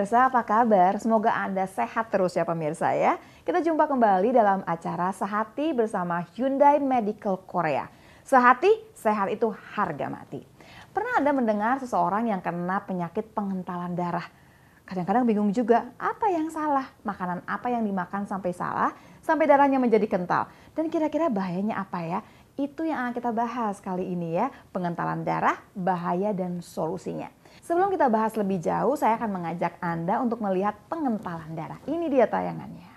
pemirsa, apa kabar? Semoga Anda sehat terus ya pemirsa ya. Kita jumpa kembali dalam acara Sehati bersama Hyundai Medical Korea. Sehati, sehat itu harga mati. Pernah Anda mendengar seseorang yang kena penyakit pengentalan darah? Kadang-kadang bingung juga, apa yang salah? Makanan apa yang dimakan sampai salah, sampai darahnya menjadi kental? Dan kira-kira bahayanya apa ya? Itu yang akan kita bahas kali ini ya, pengentalan darah, bahaya dan solusinya. Sebelum kita bahas lebih jauh, saya akan mengajak Anda untuk melihat pengentalan darah. Ini dia tayangannya.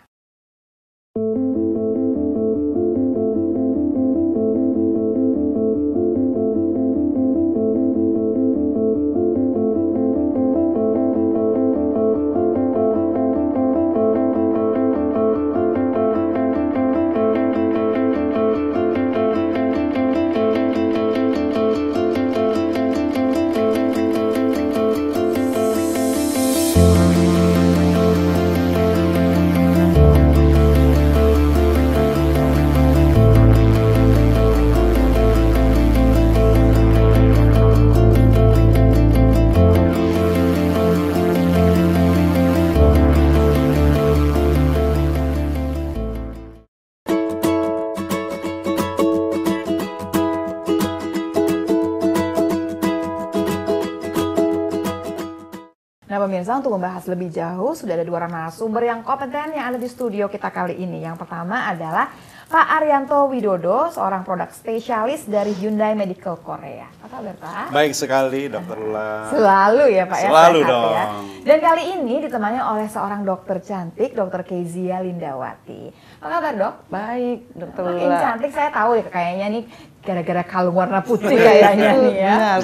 Pemirsa untuk membahas lebih jauh sudah ada dua narasumber yang kompeten yang ada di studio kita kali ini. Yang pertama adalah Pak Arianto Widodo, seorang produk spesialis dari Hyundai Medical Korea. Apa kabar Pak? Baik sekali, Dokter Lula. Selalu ya Pak ya. Selalu sehat dong. Ya. Dan kali ini ditemani oleh seorang dokter cantik, Dokter Kezia Lindawati. Apa kabar dok? Baik, dokter Makin Lula. cantik saya tahu ya kayaknya nih gara-gara kalung warna putih kayaknya nih ya. Benar.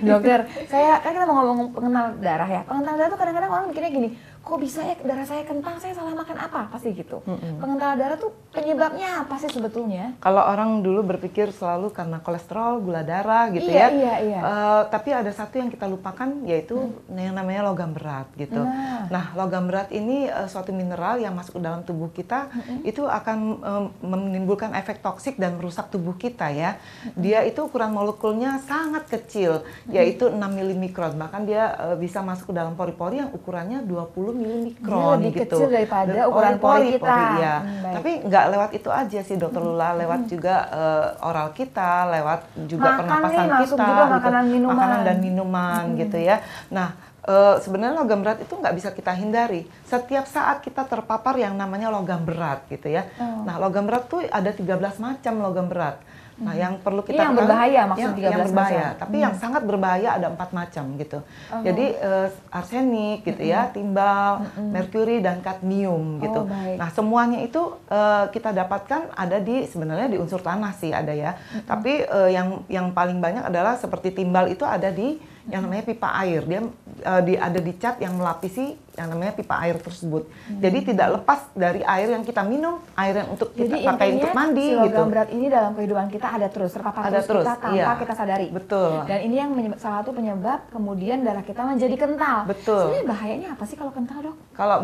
Dokter, saya kan kita mau ngomong pengenal darah ya. Pengenal darah tuh kadang-kadang orang mikirnya gini, kok bisa ya darah saya kental, saya salah makan apa? Pasti gitu. Pengenal darah tuh penyebabnya apa sih sebetulnya? Kalau orang dulu berpikir selalu karena kolesterol, gula darah gitu Iya, ya. iya, iya. Eh, tapi ada satu yang kita lupakan yaitu yang namanya logam berat gitu. Nah. Nah, logam berat ini eh, suatu mineral yang masuk ke dalam tubuh kita itu akan em, menimbulkan efek toksik dan merusak tubuh kita ya. Dia itu ukuran molekulnya sangat kecil yaitu 6 milimikron. Bahkan dia eh, bisa masuk ke dalam pori-pori yang ukurannya 20 milimikron lebih gitu. kecil daripada Dan ukuran pori kita. iya. Hmm. Tapi nggak lewat itu aja sih dokter Lula, lewat juga eh, oral kita, lewat juga Makan pernapasan nih, kita, juga makanan, minuman. makanan dan minuman gitu ya. Nah eh, sebenarnya logam berat itu nggak bisa kita hindari. Setiap saat kita terpapar yang namanya logam berat gitu ya. Oh. Nah logam berat tuh ada 13 macam logam berat. Nah, yang perlu Ini kita yang berbahaya maksud yang, 13 yang berbahaya, macam. tapi yang sangat berbahaya ada empat macam gitu. Jadi eh, arsenik gitu ya, timbal, merkuri dan kadmium gitu. Oh, baik. Nah, semuanya itu eh, kita dapatkan ada di sebenarnya di unsur tanah sih ada ya. Tapi eh, yang yang paling banyak adalah seperti timbal itu ada di yang namanya pipa air. Dia eh, di ada di cat yang melapisi yang namanya pipa air tersebut. Jadi tidak lepas dari air yang kita minum, air yang untuk kita Jadi pakai intinya untuk mandi gitu. berat ini dalam kehidupan kita ada terus, terpapar Ada terus, terus, kita tanpa iya. kita sadari. Betul. Dan ini yang menyebab, salah satu penyebab kemudian darah kita menjadi kental. Betul. Sebenarnya bahayanya apa sih kalau kental dok? Kalau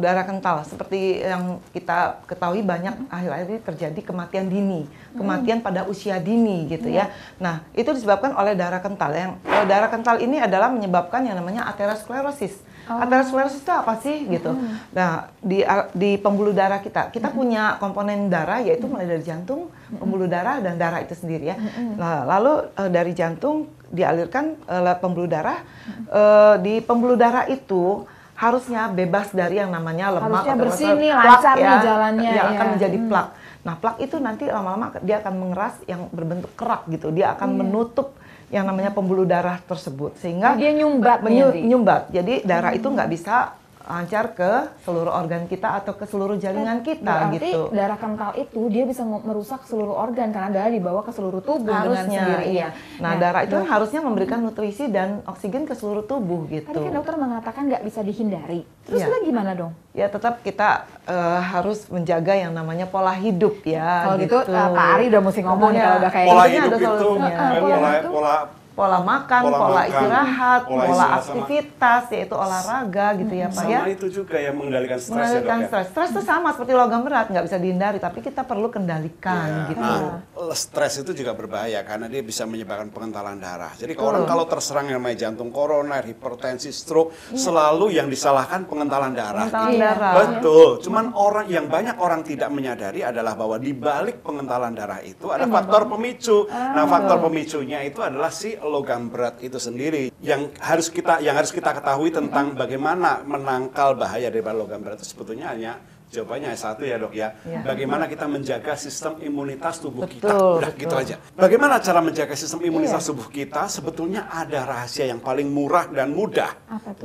darah kental seperti yang kita ketahui banyak akhir-akhir ini terjadi kematian dini, kematian pada usia dini gitu ya. Nah, itu disebabkan oleh darah kental. Yang eh, darah kental ini adalah menyebabkan yang namanya aterosklerosis. Aterosklerosis itu apa sih gitu? Nah, di di pembuluh darah kita, kita punya komponen darah yaitu mulai dari jantung, pembuluh darah dan darah itu sendiri ya. Nah, lalu eh, dari jantung dialirkan lewat pembuluh darah. Eh, di pembuluh darah itu harusnya bebas dari yang namanya lemak Harusnya atau bersih nih, plak lancar nih jalannya, yang ya. akan menjadi plak. Nah, plak itu nanti lama-lama dia akan mengeras yang berbentuk kerak gitu. Dia akan menutup yang namanya pembuluh darah tersebut sehingga Dia nyumbat menyu- nyumbat. Jadi darah itu nggak bisa lancar ke seluruh organ kita atau ke seluruh jaringan kita Berarti gitu. darah kental itu dia bisa merusak seluruh organ karena darah dibawa ke seluruh tubuh dengan Harusnya, sendirinya. iya. Nah, darah itu dok, harusnya memberikan nutrisi dan oksigen ke seluruh tubuh gitu. Tadi kan dokter mengatakan nggak bisa dihindari. Terus kita gimana dong? Ya tetap kita eh, harus menjaga yang namanya pola hidup ya. Kalau gitu, eh, Pak Ari udah mesti ngomong Tentunya. kalau udah kayak Pola Tentunya hidup ada itu solusinya. Ah, eh, pola pola itu. pola pola makan, Pola pola, makan, istirahat, pola pola, istirahat sama- aktivitas, yaitu olahraga gitu ya Pak ya. Sama itu juga ya mengendalikan stres ya Mengendalikan ya. stres. Stres itu sama seperti logam berat, nggak bisa dihindari, tapi kita perlu kendalikan Ya, gitu. Nah, stres itu juga berbahaya karena dia bisa menyebabkan pengentalan darah. Jadi Betul. orang kalau terserang yang namanya jantung koroner, hipertensi, stroke, selalu yang disalahkan pengentalan darah. Pengentalan Iya. darah. Betul. Cuman orang yang banyak orang tidak menyadari adalah bahwa di balik pengentalan darah itu ada faktor pemicu. Nah, faktor pemicunya itu adalah si logam berat itu sendiri. Yang harus kita yang harus kita ketahui tentang bagaimana menangkal bahaya dari logam berat itu sebetulnya hanya Jawabannya satu ya dok ya. Ya. Bagaimana kita menjaga sistem imunitas tubuh kita. Betul, Udah betul. gitu aja. Bagaimana cara menjaga sistem imunitas Iya. tubuh kita? Sebetulnya ada rahasia yang paling murah dan mudah.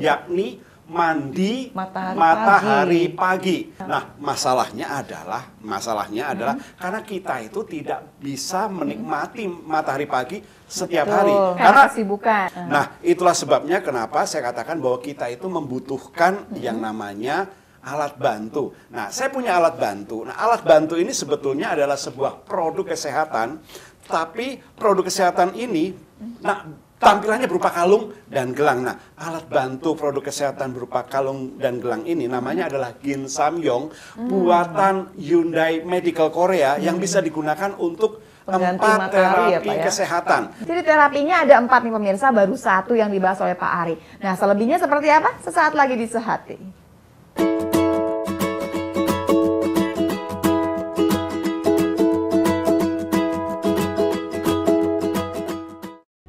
Yakni mandi Matahari matahari pagi. Nah, masalahnya adalah masalahnya adalah karena kita itu tidak bisa menikmati matahari pagi setiap Betul. hari. Karena kesibukan. Nah, itulah sebabnya kenapa saya katakan bahwa kita itu membutuhkan yang namanya alat bantu. Nah, saya punya alat bantu. Nah, alat bantu ini sebetulnya adalah sebuah produk kesehatan, tapi produk kesehatan ini nah tampilannya berupa kalung dan gelang. Nah, alat bantu produk kesehatan berupa kalung dan gelang ini namanya adalah Gin Samyong buatan Hyundai Medical Korea yang bisa digunakan untuk Pengganti empat matahari ya, terapi Pak, ya? kesehatan. Jadi terapinya ada empat nih pemirsa, baru satu yang dibahas oleh Pak Ari. Nah selebihnya seperti apa? Sesaat lagi di Sehati.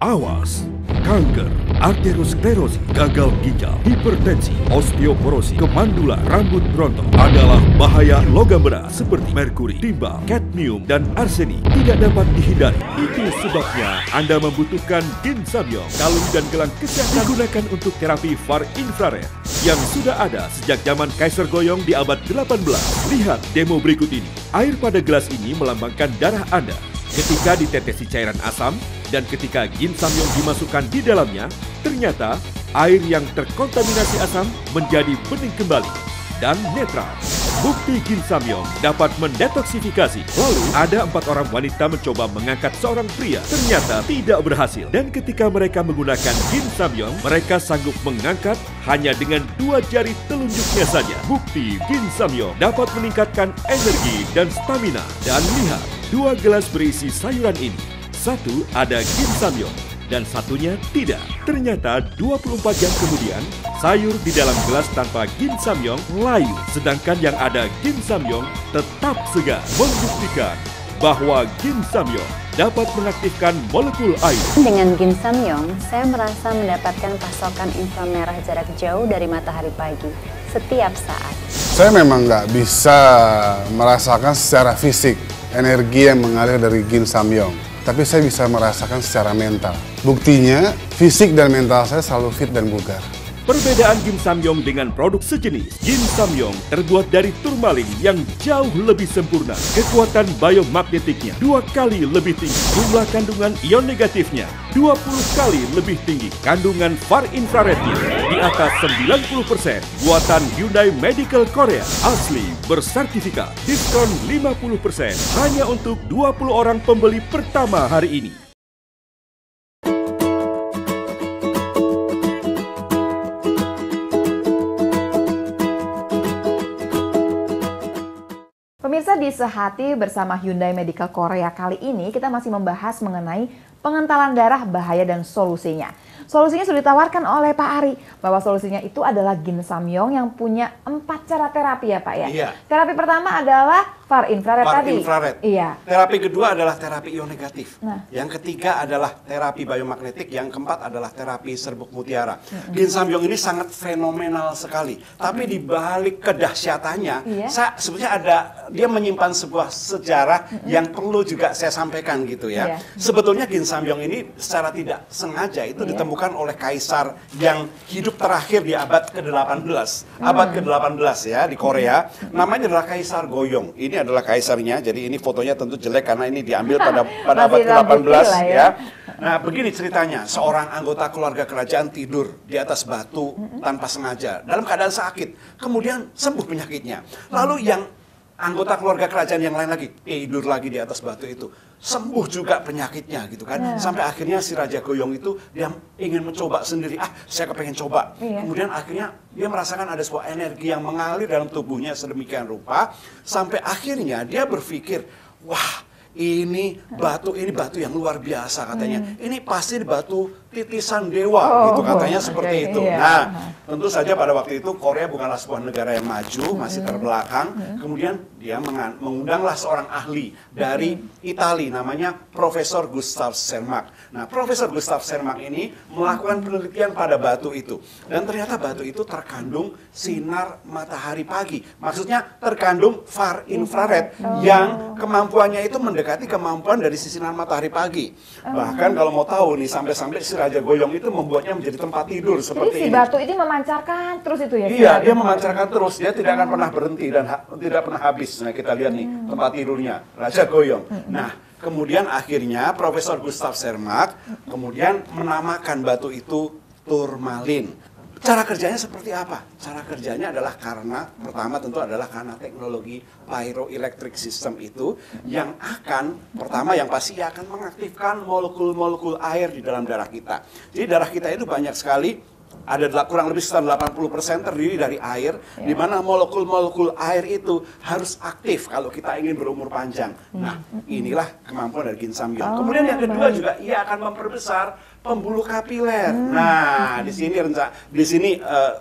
Awas, kanker, arteriosklerosis, gagal ginjal, hipertensi, osteoporosis, kemandulan, rambut berontok adalah bahaya logam berat seperti merkuri, timbal, kadmium, dan arsenik tidak dapat dihindari. Itu sebabnya Anda membutuhkan Ginsamyong, kalung dan gelang kesehatan digunakan untuk terapi far infrared yang sudah ada sejak zaman Kaiser Goyong di abad 18. Lihat demo berikut ini. Air pada gelas ini melambangkan darah Anda. Ketika ditetesi cairan asam dan ketika ginsamyong dimasukkan di dalamnya, ternyata air yang terkontaminasi asam menjadi bening kembali dan netral. Bukti ginsamyong dapat mendetoksifikasi. Lalu ada empat orang wanita mencoba mengangkat seorang pria. Ternyata tidak berhasil. Dan ketika mereka menggunakan ginsamyong, mereka sanggup mengangkat hanya dengan dua jari telunjuknya saja. Bukti ginsamyong dapat meningkatkan energi dan stamina. Dan lihat, dua gelas berisi sayuran ini. Satu ada ginsamyong dan satunya tidak. Ternyata 24 jam kemudian, sayur di dalam gelas tanpa ginsamyong layu. Sedangkan yang ada ginsamyong tetap segar. Membuktikan bahwa ginsamyong dapat mengaktifkan molekul air. Dengan Ginsamyong, saya merasa mendapatkan pasokan inframerah jarak jauh dari matahari pagi setiap saat. Saya memang nggak bisa merasakan secara fisik energi yang mengalir dari Gin Samyong. Tapi saya bisa merasakan secara mental. Buktinya, fisik dan mental saya selalu fit dan bugar. Perbedaan ginsamyong dengan produk sejenis, ginsamyong terbuat dari turmalin yang jauh lebih sempurna. Kekuatan biomagnetiknya dua kali lebih tinggi. Jumlah kandungan ion negatifnya 20 kali lebih tinggi. Kandungan far infrarednya di atas 90%. Buatan Hyundai Medical Korea asli bersertifikat. Diskon 50% hanya untuk 20 orang pembeli pertama hari ini. Pemirsa di Sehati bersama Hyundai Medical Korea kali ini kita masih membahas mengenai pengentalan darah bahaya dan solusinya. Solusinya sudah ditawarkan oleh Pak Ari bahwa solusinya itu adalah Ginsamyong yang punya empat cara terapi ya Pak ya. Iya. Terapi pertama adalah far infrared Far tadi. infrared. Iya. Terapi kedua adalah terapi ion negatif. Nah. Yang ketiga adalah terapi biomagnetik. Yang keempat adalah terapi serbuk mutiara. Ginsamyong ini sangat fenomenal sekali. Tapi di balik kedahsyatannya, Iya. saya sebetulnya ada dia menyimpan sebuah sejarah yang perlu juga saya sampaikan gitu ya. Iya. Sebetulnya Ginsamyong ini secara tidak sengaja itu Iya. ditemukan oleh kaisar yang hidup terakhir di abad ke-18. Abad ke-18 ya di Korea. Namanya adalah Kaisar Goyong. Ini adalah kaisarnya. Jadi ini fotonya tentu jelek karena ini diambil pada pada abad Masih rambut ke-18 lah ya. ya. Nah, begini ceritanya. Seorang anggota keluarga kerajaan tidur di atas batu tanpa sengaja dalam keadaan sakit. Kemudian sembuh penyakitnya. Lalu yang anggota keluarga kerajaan yang lain lagi tidur lagi di atas batu itu. Sembuh juga penyakitnya gitu kan. Nah. Sampai akhirnya si Raja Goyong itu dia ingin mencoba sendiri. Ah, saya kepengen coba. Iya. Kemudian akhirnya dia merasakan ada sebuah energi yang mengalir dalam tubuhnya sedemikian rupa sampai akhirnya dia berpikir, wah ini batu ini batu yang luar biasa katanya. Ini pasti batu titisan dewa Hmm. Oh, gitu katanya oke, seperti itu. iya. Nah, tentu saja pada waktu itu Korea bukanlah sebuah negara yang maju, masih Hmm. terbelakang. Kemudian dia mengundanglah seorang ahli dari Hmm. Itali namanya Profesor Gustav Sermak. Nah, Profesor Gustav Sermak ini melakukan penelitian pada batu itu dan ternyata batu itu terkandung sinar matahari pagi. Maksudnya terkandung far infrared Oh. yang kemampuannya itu mendekati kemampuan dari sinar matahari pagi. Oh. Bahkan kalau mau tahu nih sampai-sampai Raja Goyong itu membuatnya menjadi tempat tidur Jadi seperti si ini. batu ini memancarkan terus itu ya? Iya, dia memancarkan terus. Dia tidak akan pernah berhenti dan ha- tidak pernah habis. Nah, kita lihat nih tempat tidurnya Raja Goyong. Nah, kemudian akhirnya Profesor Gustav Sermak kemudian menamakan batu itu turmalin. Cara kerjanya seperti apa? Cara kerjanya adalah karena pertama tentu adalah karena teknologi pyroelectric system itu yang akan pertama yang pasti akan mengaktifkan molekul-molekul air di dalam darah kita. Jadi darah kita itu banyak sekali ada kurang lebih sekitar 80% terdiri dari air, di mana molekul-molekul air itu harus aktif kalau kita ingin berumur panjang. Nah, inilah kemampuan dari Ginsamyong. Kemudian yang kedua juga ia akan memperbesar pembuluh kapiler. Nah, di sini renca, di sini eh,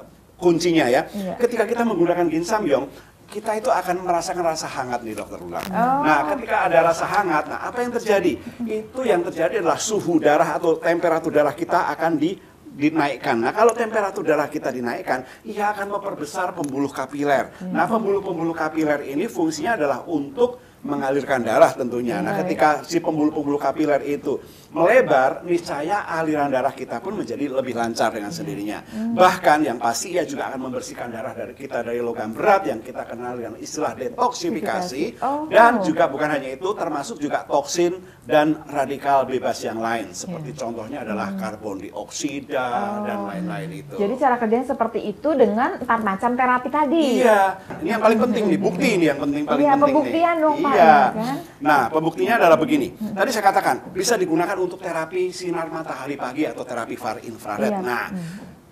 kuncinya ya. Iya. Ketika kita menggunakan Ginsamyong, kita itu akan merasakan rasa hangat nih dokter ulang. Nah, ketika ada rasa hangat, nah apa yang terjadi? Itu yang terjadi adalah suhu darah atau temperatur darah kita akan di dinaikkan. Nah, kalau temperatur darah kita dinaikkan, ia akan memperbesar pembuluh kapiler. Nah, pembuluh-pembuluh kapiler ini fungsinya adalah untuk mengalirkan darah tentunya. Nah, ketika si pembuluh-pembuluh kapiler itu melebar, niscaya aliran darah kita pun menjadi lebih lancar dengan sendirinya. Bahkan yang pasti ia juga akan membersihkan darah dari kita dari logam berat yang kita kenal dengan istilah detoksifikasi Oh. dan juga bukan hanya itu termasuk juga toksin dan radikal bebas yang lain seperti contohnya adalah karbon dioksida dan lain-lain itu. Jadi cara kerjanya seperti itu dengan empat macam terapi tadi. Iya, ini yang paling penting nih, bukti ini yang penting paling Iya, penting pembuktian nih. dong, Pak, Iya. ya kan? Nah, pembuktinya adalah begini. Tadi saya katakan bisa digunakan untuk terapi sinar matahari pagi atau terapi far infrared. Iya. Nah,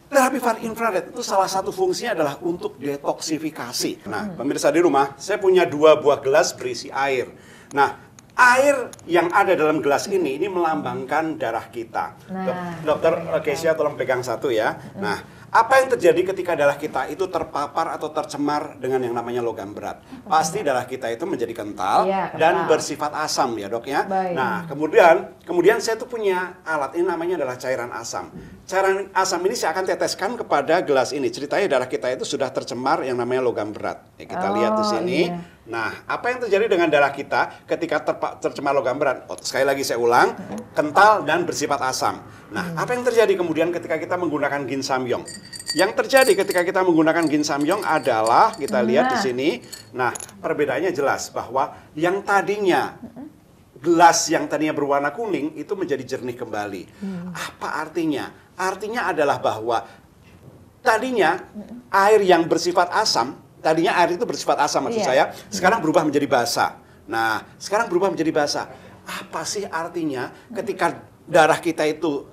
terapi far infrared itu salah satu fungsinya adalah untuk detoksifikasi. Nah, Hmm. pemirsa di rumah, saya punya dua buah gelas berisi air. Nah, air yang ada dalam gelas ini ini melambangkan darah kita. Nah, Dok- Dokter Kesia tolong pegang satu ya. Nah, apa yang terjadi ketika darah kita itu terpapar atau tercemar dengan yang namanya logam berat? Pasti darah kita itu menjadi kental Iya, dan bersifat asam ya dok ya. Baik. Nah kemudian kemudian saya tuh punya alat ini namanya adalah cairan asam. Cairan asam ini saya akan teteskan kepada gelas ini. Ceritanya darah kita itu sudah tercemar yang namanya logam berat. Ya, kita lihat di Oh, sini. iya. Nah, apa yang terjadi dengan darah kita ketika tercemar logam berat? Oh, sekali lagi saya ulang, kental dan bersifat asam. Nah, apa yang terjadi kemudian ketika kita menggunakan ginsamyong? Yang terjadi ketika kita menggunakan ginsamyong adalah kita lihat di Nah. sini. Nah, perbedaannya jelas bahwa yang tadinya gelas yang tadinya berwarna kuning itu menjadi jernih kembali. Apa artinya? Artinya adalah bahwa tadinya air yang bersifat asam, tadinya air itu bersifat asam maksud Iya. saya, sekarang berubah menjadi basah. Nah, sekarang berubah menjadi basah. Apa sih artinya ketika darah kita itu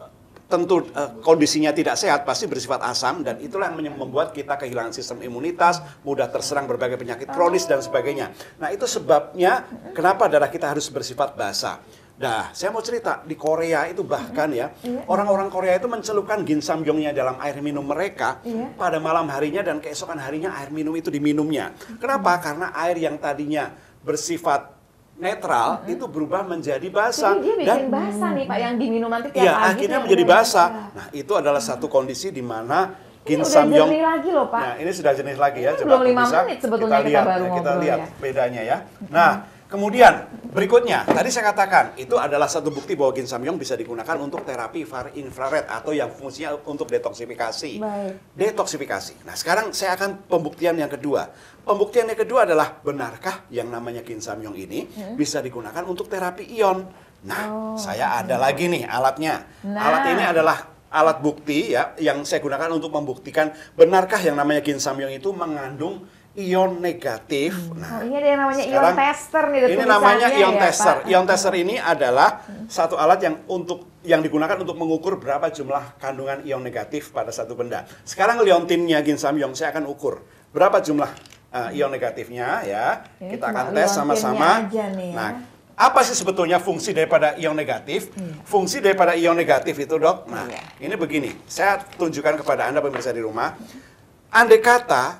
tentu eh, kondisinya tidak sehat pasti bersifat asam dan itulah yang membuat kita kehilangan sistem imunitas, mudah terserang berbagai penyakit kronis dan sebagainya. Nah, itu sebabnya kenapa darah kita harus bersifat basah. Nah, saya mau cerita di Korea itu bahkan ya orang-orang Korea itu mencelupkan ginsamyongnya dalam air minum mereka Iya. pada malam harinya dan keesokan harinya air minum itu diminumnya. Kenapa? Karena air yang tadinya bersifat netral itu berubah menjadi basah Jadi dia bikin dan basah nih Pak yang diminum nanti tiap Iya, pagi. akhirnya menjadi basah. Nah, itu adalah satu kondisi di mana Ini udah Ginsamyong. jernih lagi loh Pak. Nah, ini sudah jenis lagi ya. Ini belum lima menit sebetulnya kita lihat, baru ya, kita lihat ya. bedanya ya. Nah, kemudian berikutnya, tadi saya katakan itu adalah satu bukti bahwa Ginsamyong bisa digunakan untuk terapi far infrared atau yang fungsinya untuk detoksifikasi. Baik. Detoksifikasi. Nah, sekarang saya akan pembuktian yang kedua. Pembuktian yang kedua adalah benarkah yang namanya Ginsamyong ini Hmm. bisa digunakan untuk terapi ion? Nah, saya ada lagi nih alatnya. Oh, Nah. Alat ini adalah alat bukti ya yang saya gunakan untuk membuktikan benarkah yang namanya Ginsamyong itu mengandung ion negatif. Nah, Oh, ini ada yang namanya ion sekarang- tester nih. Ini namanya ion ya, tester. Pak. Ion tester ini adalah satu alat yang untuk yang digunakan untuk mengukur berapa jumlah kandungan ion negatif pada satu benda. Sekarang liontinnya Ginsamyong saya akan ukur berapa jumlah uh, ion negatifnya ya. Ini Kita akan tes sama-sama. ya. Nah, apa sih sebetulnya fungsi daripada ion negatif? Fungsi daripada ion negatif itu, Dok. Nah, Iya. ini begini. Saya tunjukkan kepada Anda pemirsa di rumah. Andai kata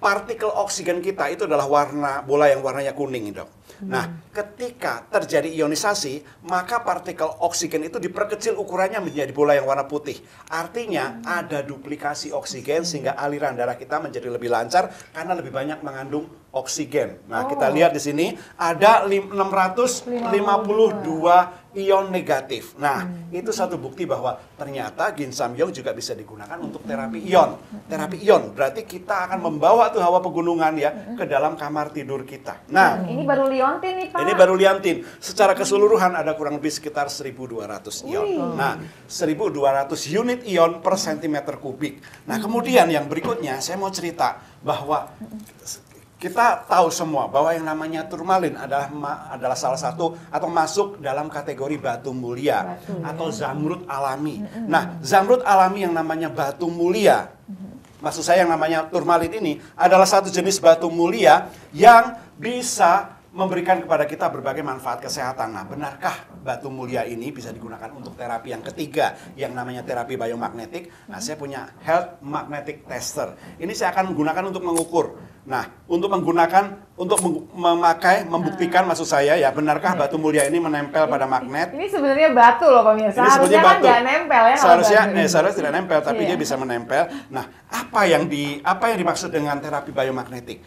partikel oksigen kita itu adalah warna bola yang warnanya kuning, Dok. Nah, ketika terjadi ionisasi, maka partikel oksigen itu diperkecil ukurannya menjadi bola yang warna putih. Artinya ada duplikasi oksigen sehingga aliran darah kita menjadi lebih lancar karena lebih banyak mengandung oksigen. Nah, kita Oh. lihat di sini ada lim- 652 ion negatif. Nah, itu satu bukti bahwa ternyata ginsamyong juga bisa digunakan untuk terapi ion. Terapi ion berarti kita akan membawa tuh hawa pegunungan ya ke dalam kamar tidur kita. Nah, Ini baru liontin nih Pak. ini baru liantin. Secara keseluruhan ada kurang lebih sekitar 1200 ion. Wih. Nah, 1200 unit ion per sentimeter kubik. Nah, kemudian yang berikutnya saya mau cerita bahwa kita tahu semua bahwa yang namanya turmalin adalah adalah salah satu atau masuk dalam kategori batu mulia Batu, ya. atau zamrud alami. Nah, zamrud alami yang namanya batu mulia maksud saya yang namanya turmalin ini adalah satu jenis batu mulia yang bisa memberikan kepada kita berbagai manfaat kesehatan. Nah, benarkah batu mulia ini bisa digunakan untuk terapi yang ketiga yang namanya terapi biomagnetik? Nah, saya punya health magnetic tester. Ini saya akan gunakan untuk mengukur. Nah, untuk menggunakan untuk memakai membuktikan maksud saya ya benarkah batu mulia ini menempel pada magnet? Ini sebenarnya batu loh pemirsa. Ini sebetulnya Harusnya kan batu. nggak nempel ya. Seharusnya, batu eh, seharusnya tidak nempel, tapi Iya. dia bisa menempel. Nah, apa yang di apa yang dimaksud dengan terapi biomagnetik?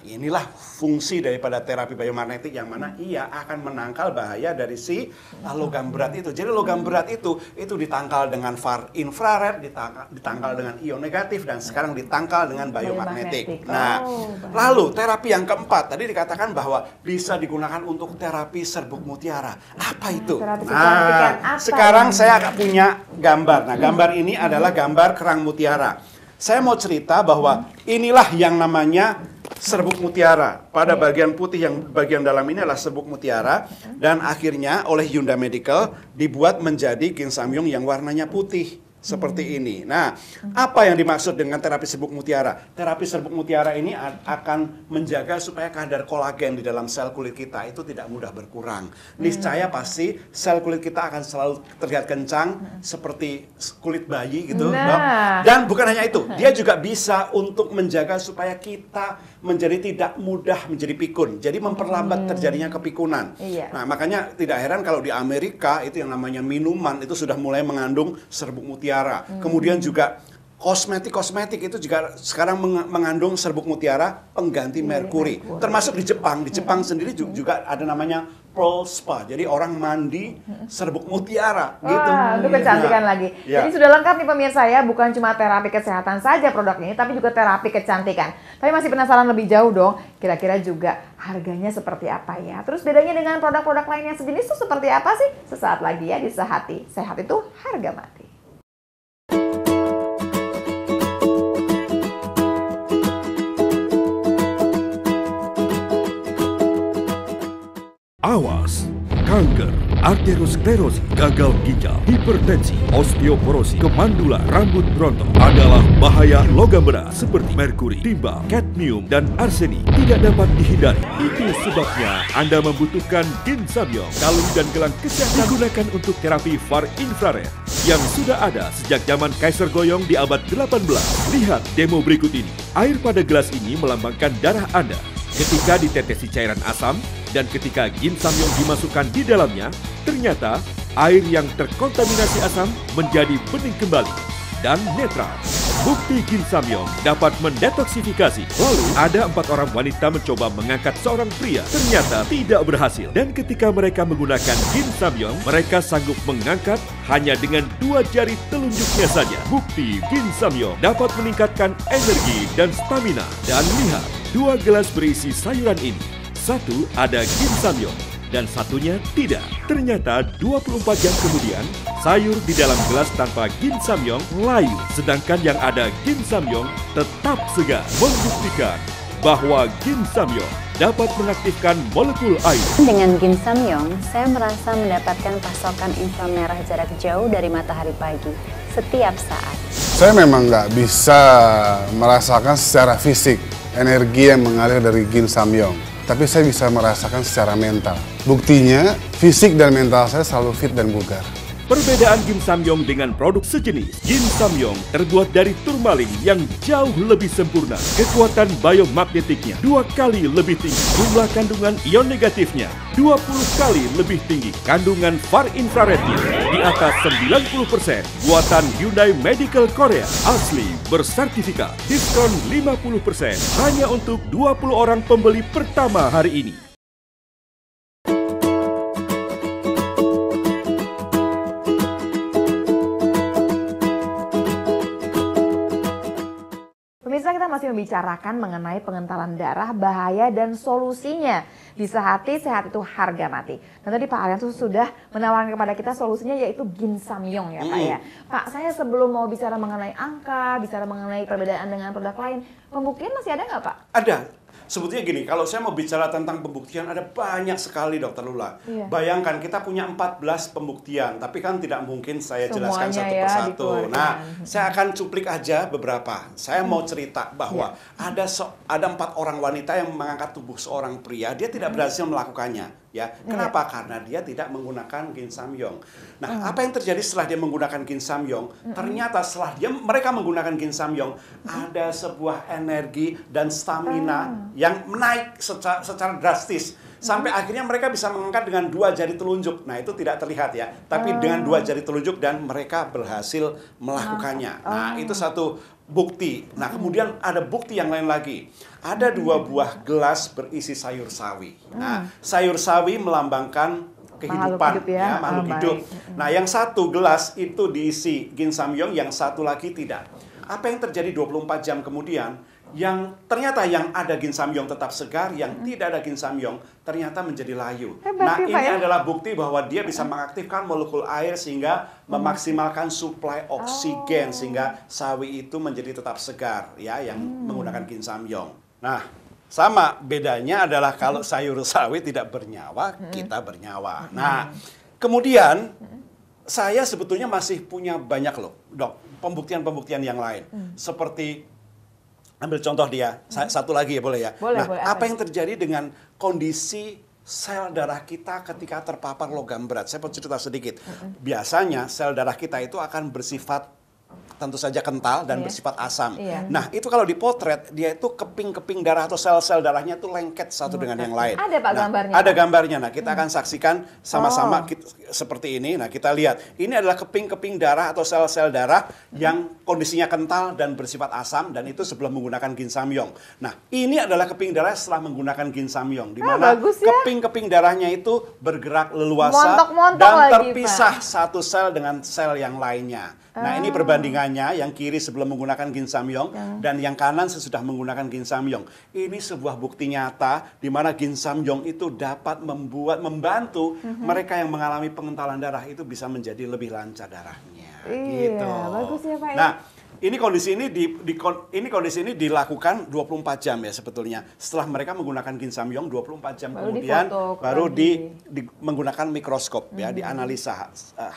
Nah, inilah fungsi daripada terapi biomagnetik yang mana ia akan menangkal bahaya dari si logam berat itu. Jadi logam berat itu itu ditangkal dengan far infrared, ditangkal, ditangkal dengan ion negatif dan sekarang ditangkal dengan biomagnetik. Nah, Oh, lalu terapi yang keempat tadi dikatakan bahwa bisa digunakan untuk terapi serbuk mutiara. Apa itu? terapi kecantikan apa sekarang ini? saya akan punya gambar. Nah, gambar ini adalah gambar kerang mutiara. Saya mau cerita bahwa inilah yang namanya serbuk mutiara. Pada bagian putih yang bagian dalam ini adalah serbuk mutiara. Dan akhirnya oleh Hyundai Medical dibuat menjadi ginsamyong yang warnanya putih seperti ini. Nah, apa yang dimaksud dengan terapi serbuk mutiara? Terapi serbuk mutiara ini akan menjaga supaya kadar kolagen di dalam sel kulit kita itu tidak mudah berkurang. Niscaya pasti sel kulit kita akan selalu terlihat kencang seperti s- kulit bayi gitu. Nah. Dan bukan hanya itu, dia juga bisa untuk menjaga supaya kita menjadi tidak mudah menjadi pikun. Jadi memperlambat terjadinya kepikunan. Iya. Nah, makanya tidak heran kalau di Amerika itu yang namanya minuman itu sudah mulai mengandung serbuk mutiara. Kemudian juga kosmetik-kosmetik itu juga sekarang meng- mengandung serbuk mutiara pengganti merkuri. merkuri. Termasuk di Jepang. Di Jepang sendiri ju- juga ada namanya pearl spa. Jadi orang mandi serbuk mutiara gitu. Wah, untuk kecantikan Nah, lagi. ya. Jadi sudah lengkap nih pemirsa ya, bukan cuma terapi kesehatan saja produk ini, tapi juga terapi kecantikan. Tapi masih penasaran lebih jauh dong, kira-kira juga harganya seperti apa ya? Terus bedanya dengan produk-produk lain yang sejenis itu seperti apa sih? Sesaat lagi ya di Sehati. Sehat itu harga mati. Arteriosklerosis, gagal ginjal, hipertensi, osteoporosis, kemandulan, rambut rontok adalah bahaya logam berat seperti merkuri, timbal, kadmium, dan arsenik tidak dapat dihindari. Itu sebabnya Anda membutuhkan ginsamyong, kalung dan gelang kesehatan digunakan untuk terapi far infrared yang sudah ada sejak zaman Kaiser Goyong di abad 18. Lihat demo berikut ini. Air pada gelas ini melambangkan darah Anda. Ketika ditetesi cairan asam dan ketika ginsamyong dimasukkan di dalamnya, ternyata air yang terkontaminasi asam menjadi bening kembali dan netral. Bukti ginsamyong dapat mendetoksifikasi. Lalu ada empat orang wanita mencoba mengangkat seorang pria. Ternyata tidak berhasil. Dan ketika mereka menggunakan ginsamyong, mereka sanggup mengangkat hanya dengan dua jari telunjuknya saja. Bukti ginsamyong dapat meningkatkan energi dan stamina. Dan lihat, dua gelas berisi sayuran ini. Satu ada ginsamyong dan satunya tidak. Ternyata 24 jam kemudian, sayur di dalam gelas tanpa ginsamyong layu, sedangkan yang ada ginsamyong tetap segar. Membuktikan bahwa Gin Samyong dapat mengaktifkan molekul air. Dengan Gin Samyong, saya merasa mendapatkan pasokan inframerah jarak jauh dari matahari pagi setiap saat. Saya memang nggak bisa merasakan secara fisik energi yang mengalir dari Gin Samyong. Tapi saya bisa merasakan secara mental. Buktinya, fisik dan mental saya selalu fit dan bugar. Perbedaan Gin Samyong dengan produk sejenis, Gin Samyong terbuat dari turmalin yang jauh lebih sempurna. Kekuatan biomagnetiknya dua kali lebih tinggi. Jumlah kandungan ion negatifnya 20 kali lebih tinggi. Kandungan far infrarednya di atas 90%. Buatan Hyundai Medical Korea. Asli, bersertifikat. Diskon 50% hanya untuk 20 orang pembeli pertama hari ini. Membicarakan mengenai pengentalan darah, bahaya dan solusinya. Bisa hati, sehat itu harga mati. Dan tadi Pak Arianto sudah menawarkan kepada kita solusinya yaitu Ginsamyong ya Pak ya. Pak, saya sebelum mau bicara mengenai angka, bicara mengenai perbedaan dengan produk lain, pembuktian masih ada nggak Pak? Ada. Sebetulnya gini, kalau saya mau bicara tentang pembuktian ada banyak sekali dokter Lula. Iya. Bayangkan kita punya 14 pembuktian, tapi kan tidak mungkin saya jelaskan Semuanya satu ya persatu. dikeluarkan. Nah, saya akan cuplik aja beberapa. Saya mau cerita bahwa Iya. ada so- ada empat orang wanita yang mengangkat tubuh seorang pria, dia tidak berhasil melakukannya. Ya, kenapa? Karena dia tidak menggunakan Ginsamyong. Nah, apa yang terjadi setelah dia menggunakan Ginsamyong? Ternyata setelah dia mereka menggunakan Ginsamyong, ada sebuah energi dan stamina yang menaik secara, secara drastis. Sampai akhirnya mereka bisa mengangkat dengan dua jari telunjuk. Nah, itu tidak terlihat ya. Tapi dengan dua jari telunjuk dan mereka berhasil melakukannya. Nah, itu satu bukti. Nah, kemudian ada bukti yang lain lagi. Ada dua buah gelas berisi sayur sawi. Nah, sayur sawi melambangkan kehidupan hidup ya. makhluk Oh, hidup. baik. Nah, yang satu gelas itu diisi ginsamyong, yang satu lagi tidak. Apa yang terjadi 24 jam kemudian? Yang ternyata yang ada ginsamyong tetap segar, yang tidak ada ginsamyong ternyata menjadi layu. Hebat nah, ini ya. adalah bukti bahwa dia bisa mengaktifkan molekul air sehingga memaksimalkan suplai oksigen sehingga sawi itu menjadi tetap segar ya yang menggunakan ginsamyong. Nah, sama bedanya adalah kalau sayur sawi tidak bernyawa, kita bernyawa. Nah, kemudian saya sebetulnya masih punya banyak loh, dok, pembuktian-pembuktian yang lain. Seperti ambil contoh dia, sa- satu lagi ya boleh ya. Boleh, nah, boleh. apa Apa yang terjadi dengan kondisi sel darah kita ketika terpapar logam berat? Saya mau cerita sedikit. Biasanya sel darah kita itu akan bersifat tentu saja kental dan Iya. bersifat asam. Iya. Nah, itu kalau dipotret dia itu keping-keping darah atau sel-sel darahnya itu lengket satu dengan yang lain. Ada, Pak, Nah, gambarnya, Ada Pak? gambarnya. Nah, kita akan saksikan sama-sama Oh. seperti ini. Nah, kita lihat. Ini adalah keping-keping darah atau sel-sel darah yang kondisinya kental dan bersifat asam dan itu sebelum menggunakan ginsamyong. Nah, ini adalah keping darah setelah menggunakan ginsamyong di Ah, mana bagus ya. keping-keping darahnya itu bergerak leluasa Montok-montok dan lagi, terpisah satu sel dengan sel yang lainnya. Nah, Ah. ini perbandingannya yang kiri sebelum menggunakan ginsamyong dan yang kanan sesudah menggunakan ginsamyong. Ini sebuah bukti nyata di mana ginsamyong itu dapat membuat membantu Mhm. mereka yang mengalami pengentalan darah itu bisa menjadi lebih lancar darahnya. Iya, gitu. bagus ya, Pak, ya. Nah, ini kondisi ini di, di ini kondisi ini dilakukan 24 jam ya sebetulnya. Setelah mereka menggunakan ginsamyong 24 jam Baru kemudian difoto baru di, di- menggunakan mikroskop ya, Mhm. dianalisa ha-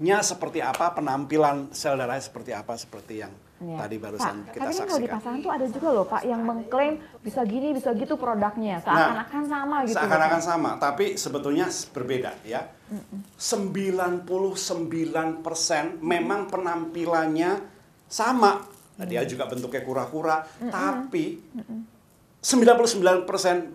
hasilnya seperti apa, penampilan sel darahnya seperti apa seperti yang Iya. tadi barusan Pak, kita tapi kan kalau di saksikan. pasaran tuh ada juga loh Pak yang mengklaim bisa gini bisa gitu produknya seakan-akan sama gitu. Nah, Seakan-akan sama, tapi sebetulnya berbeda ya. 99% memang penampilannya sama. Nah, dia juga bentuknya kura-kura, tapi 99%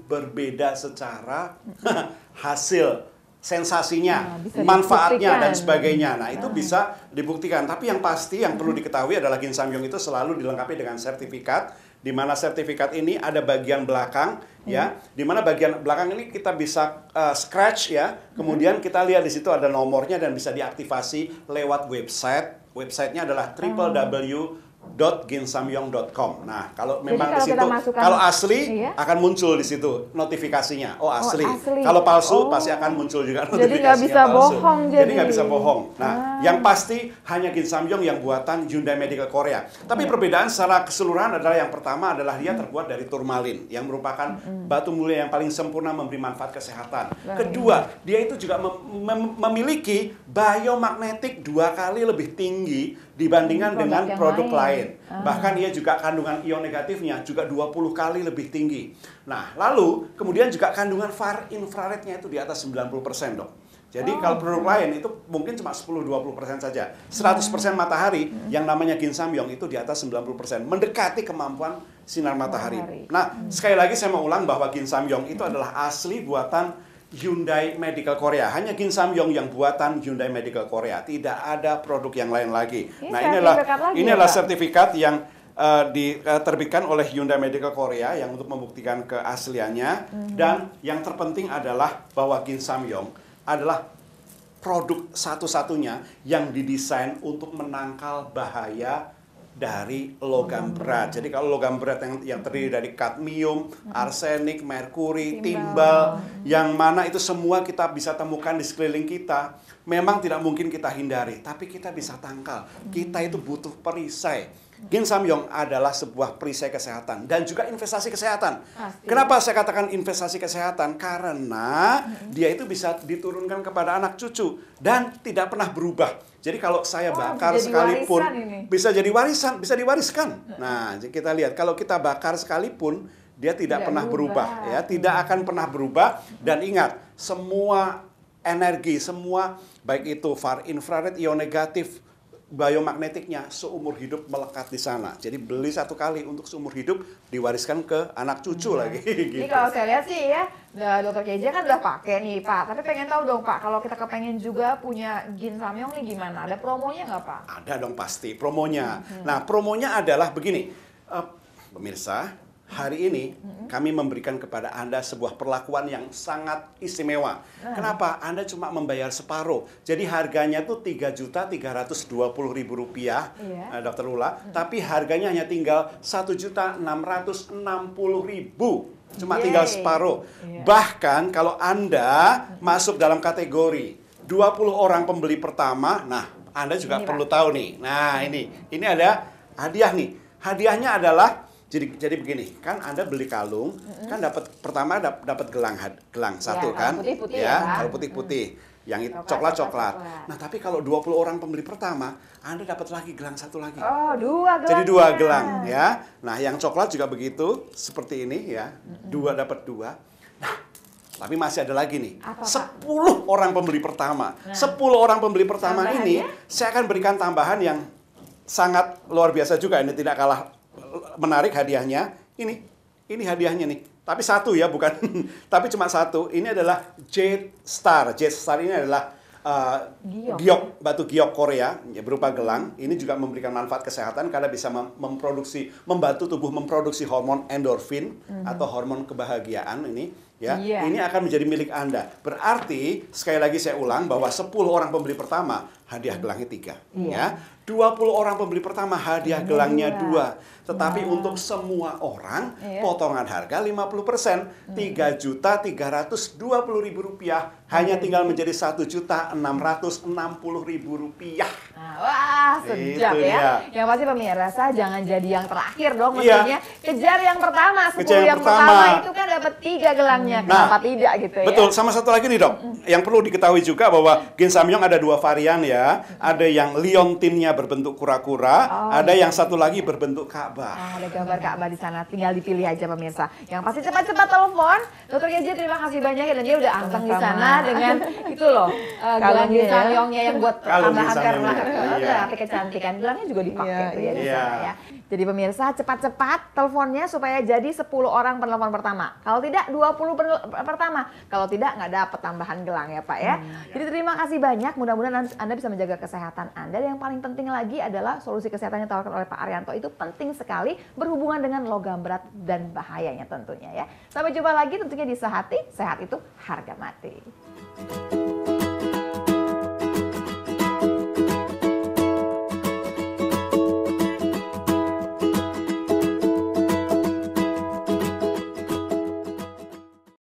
berbeda secara hasil sensasinya, Nah, manfaatnya dan sebagainya. Nah, itu bisa dibuktikan. Tapi yang pasti yang perlu diketahui adalah Ginsamyong itu selalu dilengkapi dengan sertifikat di mana sertifikat ini ada bagian belakang ya, di mana bagian belakang ini kita bisa uh, scratch ya. Kemudian kita lihat di situ ada nomornya dan bisa diaktifasi lewat website. Websitenya adalah www www.ginsamyong.com. Nah, kalau memang kalau di situ kalau asli Iya. akan muncul di situ notifikasinya. Oh, asli. asli. Kalau palsu Oh. pasti akan muncul juga Jadi notifikasinya nggak bisa palsu. bohong jadi. nggak bisa bohong. Nah, Ah. yang pasti hanya Ginsamyong yang buatan Hyundai Medical Korea. Tapi Iya. perbedaan secara keseluruhan adalah yang pertama adalah dia terbuat dari turmalin yang merupakan batu mulia yang paling sempurna memberi manfaat kesehatan. Baik. Kedua, dia itu juga mem- mem- memiliki biomagnetik dua kali lebih tinggi dibandingkan Produk dengan produk lain. lain. Ah. Bahkan ia juga kandungan ion negatifnya juga 20 kali lebih tinggi. Nah, lalu kemudian juga kandungan far infrarednya itu di atas 90% dok. Jadi Oh, kalau produk lain itu mungkin cuma 10-20% saja. 100% matahari yang namanya Ginsamyong itu di atas 90%. Mendekati kemampuan sinar matahari. Matahari. Nah, sekali lagi saya mau ulang bahwa Ginsamyong itu adalah asli buatan Hyundai Medical Korea. Hanya Ginsamyong yang buatan Hyundai Medical Korea. Tidak ada produk yang lain lagi. Ini nah, ini adalah sertifikat lagi ya, Pak? sertifikat yang eh, diterbitkan oleh Hyundai Medical Korea yang untuk membuktikan keasliannya Mhm. dan yang terpenting adalah bahwa Ginsamyong adalah produk satu-satunya yang didesain untuk menangkal bahaya dari logam berat. Jadi kalau logam berat yang yang terdiri dari kadmium, arsenik, merkuri, Timbal. timbal, yang mana itu semua kita bisa temukan di sekeliling kita. Memang tidak mungkin kita hindari, tapi kita bisa tangkal. Kita itu butuh perisai. Ginsamyong adalah sebuah perisai kesehatan dan juga investasi kesehatan. Pasti. Kenapa saya katakan investasi kesehatan? Karena dia itu bisa diturunkan kepada anak cucu dan tidak pernah berubah. Jadi kalau saya Oh, bakar jadi sekalipun bisa jadi warisan, bisa diwariskan. Nah, kita lihat kalau kita bakar sekalipun dia tidak, Tidak pernah berubah, berubah. ya, tidak akan pernah berubah dan ingat, semua energi, semua baik itu far infrared, ion negatif, biomagnetiknya seumur hidup melekat di sana. Jadi beli satu kali untuk seumur hidup diwariskan ke anak cucu lagi gitu. Ini kalau saya lihat sih ya, dokter Keja kan udah pakai nih Pak. Tapi pengen tahu dong Pak, kalau kita kepengen juga punya Gin Samyong nih gimana? Ada promonya nggak Pak? Ada dong pasti promonya. Nah, promonya adalah begini. Eh, pemirsa, hari ini kami memberikan kepada Anda sebuah perlakuan yang sangat istimewa. Kenapa? Anda cuma membayar separuh. Jadi harganya tuh 3 juta 320 ribu rupiah, Iya. eh, Dokter Lula. Tapi harganya hanya tinggal 1 juta 660 ribu. Cuma Yeay. tinggal separuh. Iya. Bahkan kalau Anda masuk dalam kategori 20 orang pembeli pertama, nah Anda juga Ini, perlu tahu nih. Nah, ini ini ada hadiah nih. Hadiahnya adalah jadi jadi begini, kan Anda beli kalung, kan dapat pertama dap- dapat gelang gelang satu kalau kan? putih-putih ya, Pak. kalau putih-putih. Yang itu Coklat, coklat-coklat. coklat-coklat. Nah, tapi kalau 20 orang pembeli pertama, Anda dapat lagi gelang satu lagi. Oh, dua gelang. Jadi dua gelang ya. Nah, yang coklat juga begitu, seperti ini ya. Dua dapat dua. Nah, tapi masih ada lagi nih. Apa, Pak? 10 orang pembeli pertama. Nah. 10 orang pembeli pertama ini saya akan berikan tambahan yang sangat luar biasa juga ini tidak kalah menarik hadiahnya. Ini ini hadiahnya nih. Tapi satu ya, bukan tapi cuma satu. Ini adalah Jade Star. Jade Star ini adalah uh, Giok. giok batu giok Korea ya, berupa gelang. Ini juga memberikan manfaat kesehatan karena bisa mem- memproduksi membantu tubuh memproduksi hormon endorfin atau hormon kebahagiaan ini ya. Iya. Ini akan menjadi milik Anda. Berarti sekali lagi saya ulang bahwa 10 orang pembeli pertama hadiah gelangnya tiga Iya. ya. 20 orang pembeli pertama hadiah Hadiah gelangnya dua. dua. Tetapi untuk semua orang Iya. potongan harga 50%, 3 juta 320 ribu rupiah hanya tinggal menjadi 1 juta 660 ribu rupiah. Nah, wah, sedap Itu ya. dia. Yang pasti pemirsa jangan jadi yang terakhir dong Iya. mestinya. Kejar yang pertama, 10 Kejar yang yang, pertama. pertama. itu kan dapat tiga gelangnya. Nah, Kenapa tidak gitu ya? Betul, sama satu lagi nih dok, yang perlu diketahui juga bahwa Ginsamyong ada dua varian ya, ada yang liontinnya berbentuk kura-kura, Oh, ada iya. yang satu lagi berbentuk Ka'bah. Nah, ada gambar Ka'bah di sana, tinggal dipilih aja pemirsa. Yang pasti cepat-cepat telepon. Dokter Keji terima kasih banyak ya dan dia udah anteng di sana dengan itu loh, uh, gelang Kalungnya ya. Ginsamyongnya yang buat tambahan karena iya. tapi kecantikan gelangnya juga dipakai Iya, tuh ya di iya. sana ya. Jadi pemirsa cepat-cepat teleponnya supaya jadi 10 orang penelpon pertama. Kalau tidak 20 penel- pertama. Kalau tidak nggak dapat tambahan gelang ya Pak ya. Jadi terima kasih banyak. Mudah-mudahan Anda bisa menjaga kesehatan Anda. Dan yang paling penting lagi adalah solusi kesehatan yang ditawarkan oleh Pak Arianto itu penting sekali berhubungan dengan logam berat dan bahayanya tentunya ya. Sampai jumpa lagi tentunya di Sehati. Sehat itu harga mati.